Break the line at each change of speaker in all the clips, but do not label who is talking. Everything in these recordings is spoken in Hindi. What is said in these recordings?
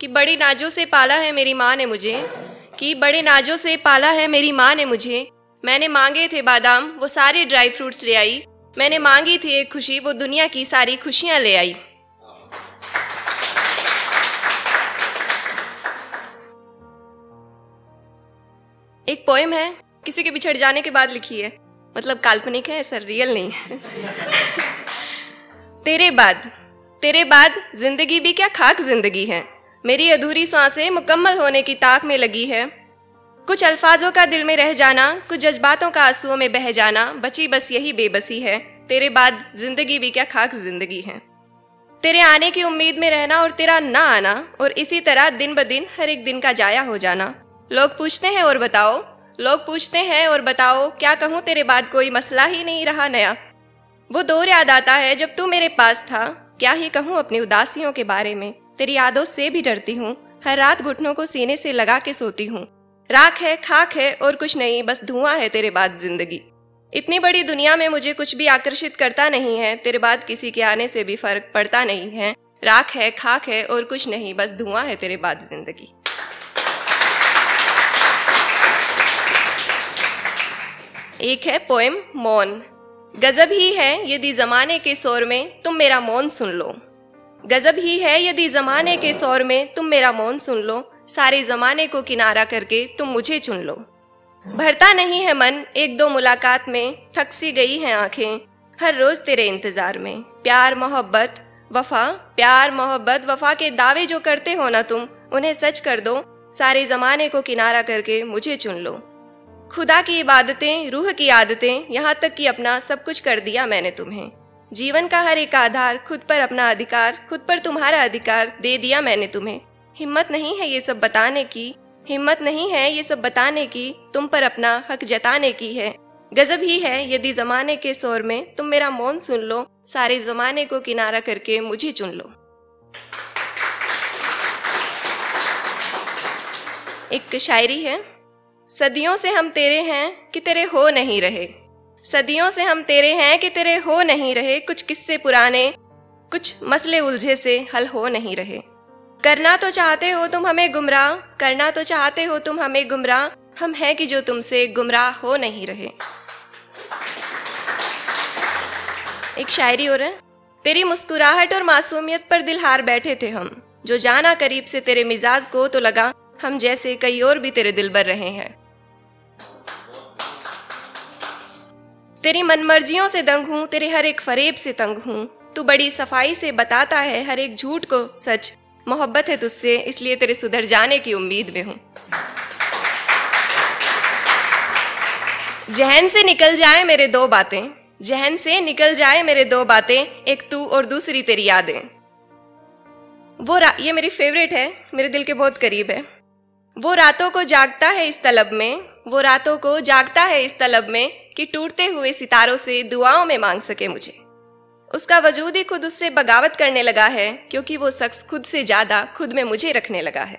कि बड़ी नाजों से पाला है मेरी माँ ने मुझे, कि बड़े नाजों से पाला है मेरी माँ ने मुझे। मैंने मांगे थे बादाम, वो सारे ड्राई फ्रूट्स ले आई। मैंने मांगी थी एक खुशी, वो दुनिया की सारी खुशियाँ ले आई। एक पोएम है, किसी के बिछड़ जाने के बाद लिखी है। मतलब काल्पनिक है सर रियल नहीं है। तेरे बाद तेरे बाद ज़िंदगी भी क्या खाक ज़िंदगी है। मेरी अधूरी साँसें मुकम्मल होने की ताक में लगी है। कुछ अल्फाजों का दिल में रह जाना, कुछ जज्बातों का आंसुओं में बह जाना, बची बस यही बेबसी है। तेरे बाद ज़िंदगी भी क्या खाक ज़िंदगी है। तेरे आने की उम्मीद में रहना और तेरा ना आना, और इसी तरह दिन ब दिन हर एक दिन का जाया हो जाना। लोग पूछते हैं और बताओ। लोग पूछते हैं और बताओ, क्या कहूँ तेरे बाद कोई मसला ही नहीं रहा नया? वो दौर याद आता है जब तू मेरे पास था। क्या ही कहूँ अपनी उदासियों के बारे में? तेरी यादों से भी डरती हूँ। हर रात घुटनों को सीने से लगा के सोती हूँ। राख है, खाक है और कुछ नहीं, बस धुआँ है तेरे बाद ज़िंदगी। इतनी बड़ी दुनिया में मुझे कुछ भी आकर्षित करता नहीं है, तेरे बाद किसी के आने से भी फ़र्क पड़ता नहीं है। राख है, खाक है और कुछ नहीं, बस धुआँ है तेरे बाद ज़िंदगी। एक है पोएम, मौन। गजब ही है यदि जमाने के शोर में, तुम मेरा मौन सुन लो। गजब ही है यदि जमाने के शोर में तुम मेरा मौन सुन लो, सारे जमाने को किनारा करके तुम मुझे चुन लो। भरता नहीं है मन, एक दो मुलाकात में थक सी गई हैं आँखें, हर रोज तेरे इंतज़ार में। प्यार, मोहब्बत, वफा, प्यार, मोहब्बत, वफा के दावे जो करते हो ना तुम, उन्हें सच कर दो, सारे जमाने को किनारा करके मुझे चुन लो। खुदा की इबादतें, रूह की आदतें, यहाँ तक कि अपना सब कुछ कर दिया मैंने तुम्हें। जीवन का हर एक आधार, खुद पर अपना अधिकार, खुद पर तुम्हारा अधिकार, दे दिया मैंने तुम्हें। हिम्मत नहीं है ये सब बताने की। हिम्मत नहीं है ये सब बताने की। तुम पर अपना हक जताने की है। गजब ही है यदि जमाने के शोर में तुम मेरा मौन सुन लो, सारे जमाने को किनारा करके मुझे चुन लो। एक शायरी है, सदियों से हम तेरे हैं कि तेरे हो नहीं रहे। सदियों से हम तेरे हैं कि तेरे हो नहीं रहे, कुछ किस्से पुराने, कुछ मसले उलझे से हल हो नहीं रहे। करना तो चाहते हो तुम हमें गुमराह, करना तो चाहते हो तुम हमें गुमराह, हम हैं कि जो तुमसे गुमराह हो नहीं रहे। एक शायरी और है, तेरी मुस्कुराहट और मासूमियत पर दिल हार बैठे थे हम, जो जाना करीब से तेरे मिजाज को तो लगा, हम जैसे कई और भी तेरे दिल बर रहे हैं। तेरी मनमर्जियों से दंग हूँ, तेरे हर एक फरेब से तंग हूँ। तू बड़ी सफ़ाई से बताता है, हर एक झूठ को। सच, मोहब्बत है तुझसे, इसलिए तेरे सुधर जाने की उम्मीद में हूँ। जहन से निकल जाए मेरे दो बातें, जहन से निकल जाए मेरे दो बातें, एक तू और दूसरी तेरी यादें। वो रा, ये मेरी फेवरेट है, मेरे दिल के बहुत करीब है। वो रातों को जागता है इस तलब में, वो रातों को जागता है इस तलब में कि टूटते हुए सितारों से दुआओं में मांग सके मुझे। उसका वजूद ही खुद उससे बगावत करने लगा है, क्योंकि वो शख्स खुद से ज़्यादा खुद में मुझे रखने लगा है।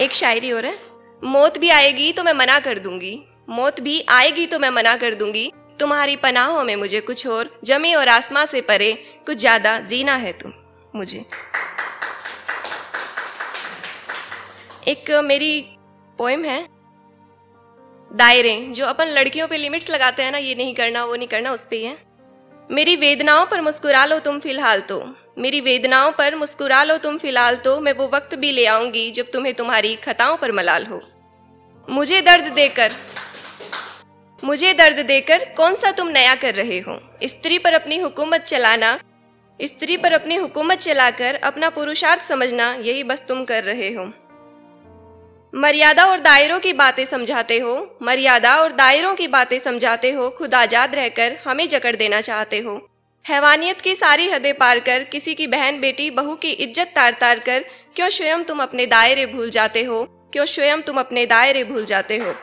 एक शायरी और है। मौत भी आएगी तो मैं मना कर दूँगी। मौत भी आएगी तो मैं मना कर दूँगी। तुम्हारी पनाहों में मुझे कुछ और, जमी और आसमां से परे कुछ ज़्यादा जीना है तुम, मुझे। एक मेरी पोएम है। दायरे, जो अपन लड़कियों पे लिमिट्स लगाते हैं ना, ये नहीं करना, वो नहीं करना, उस पर है। मेरी वेदनाओं पर मुस्कुरा लो तुम फ़िलहाल तो। मेरी वेदनाओं पर मुस्कुरा लो तुम फ़िलहाल तो। मैं वो वक्त भी ले आऊँगी, जब तुम्हें तुम्हारी खताओं पर मलाल हो। मुझे दर्द देकर, मुझे दर्द देकर कौन सा तुम नया कर रहे हो? स्त्री पर अपनी हुकूमत चलाना, स्त्री पर अपनी हुकूमत चलाकर अपना पुरुषार्थ समझना, यही बस तुम कर रहे हो। मर्यादा और दायरों की बातें समझाते हो, मर्यादा और दायरों की बातें समझाते हो खुद आज़ाद रहकर हमें जकड़ देना चाहते हो। हैवानियत की सारी हदें पार कर, किसी की बहन, बेटी, बहू की इज़्ज़त तार तार कर, क्यों स्वयं तुम अपने दायरे भूल जाते हो? क्यों स्वयं तुम अपने दायरे भूल जाते हो?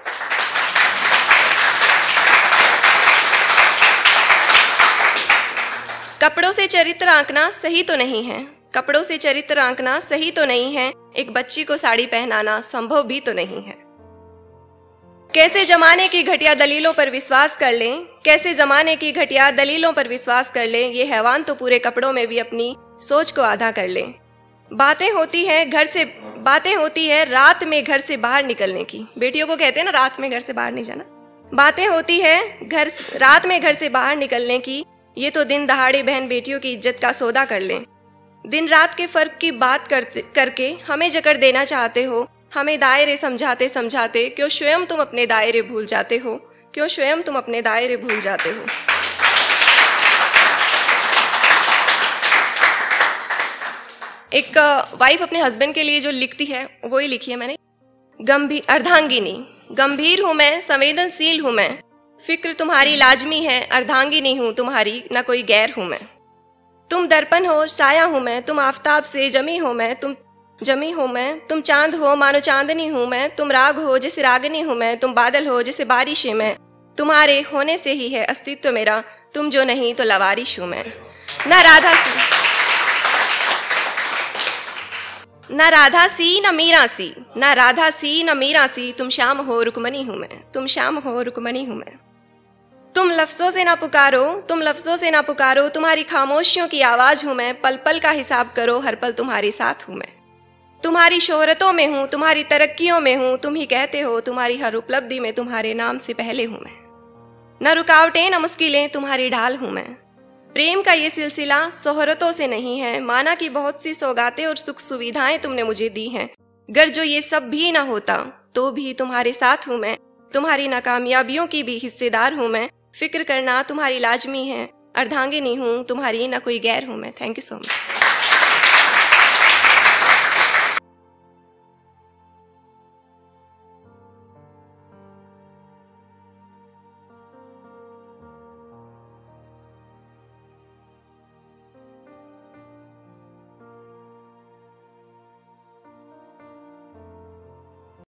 कपड़ों से चरित्र आंकना सही तो नहीं है। कपड़ों से चरित्र आंकना सही तो नहीं है, एक बच्ची को साड़ी पहनाना संभव भी तो नहीं है। कैसे जमाने की घटिया दलीलों पर विश्वास कर लें, कैसे जमाने की घटिया दलीलों पर विश्वास कर लें, ये हैवान तो पूरे कपड़ों में भी अपनी सोच को आधा कर लें। बातें होती हैं घर से, बातें होती है रात में घर से बाहर निकलने की। बेटियों को कहते हैं ना, रात में घर से बाहर नहीं जाना। बातें होती है घर, रात में घर से बाहर निकलने की, ये तो दिन दहाड़े बहन बेटियों की इज़्ज़त का सौदा कर लें। दिन रात के फ़र्क की बात करते करके हमें जकड़ देना चाहते हो, हमें दायरे समझाते समझाते, क्यों स्वयं तुम अपने दायरे भूल जाते हो, क्यों स्वयं तुम अपने दायरे भूल जाते हो? एक वाइफ अपने हस्बैंड के लिए जो लिखती है वो ही लिखी है मैंने। गंभीर अर्धांगिनी। गंभीर हूँ मैं, संवेदनशील हूँ मैं। फ़िक्र तुम्हारी लाजमी है, अर्धांगिनी हूँ तुम्हारी, ना कोई गैर हूँ मैं। तुम दर्पण हो, साया हूँ मैं, तुम आफताब से जमी हो मैं, तुम जमी हूँ मैं, तुम चाँद हो, मानो चांदनी हूँ मैं, तुम राग हो, जैसे रागनी हूँ मैं, तुम बादल हो, जैसे बारिश है मैं, तुम्हारे होने से ही है अस्तित्व मेरा, तुम जो नहीं तो लवारिश हूँ मैं। न राधा सी। न राधा सी, न मीरा सी। न राधा सी, न मीरा सी, तुम शाम हो रुकमनी हूँ मैं, तुम शाम हो रुकमनी हूँ मैं। तुम लफ्जों से ना पुकारो, तुम लफ्जों से ना पुकारो, तुम्हारी खामोशियों की आवाज़ हूँ मैं पल पल का हिसाब करो, हर पल तुम्हारे साथ हूँ मैं। तुम्हारी शोहरतों में हूँ, तुम्हारी तरक्कियों में हूँ, तुम ही कहते हो, तुम्हारी हर उपलब्धि में तुम्हारे नाम से पहले हूँ मैं। न रुकावटें, न मुश्किलें, तुम्हारी ढाल हूँ मैं। प्रेम का ये सिलसिला शोहरतों से नहीं है, माना कि बहुत सी सौगातें और सुख सुविधाएँ तुमने मुझे दी हैं। गर जो ये सब भी ना होता तो भी तुम्हारे साथ हूँ मैं, तुम्हारी नाकामयाबियों की भी हिस्सेदार हूँ मैं फ़िक्र करना तुम्हारी लाजमी है। अर्धांगिनी हूँ, तुम्हारी ना कोई गैर हूँ मैं। Thank you so much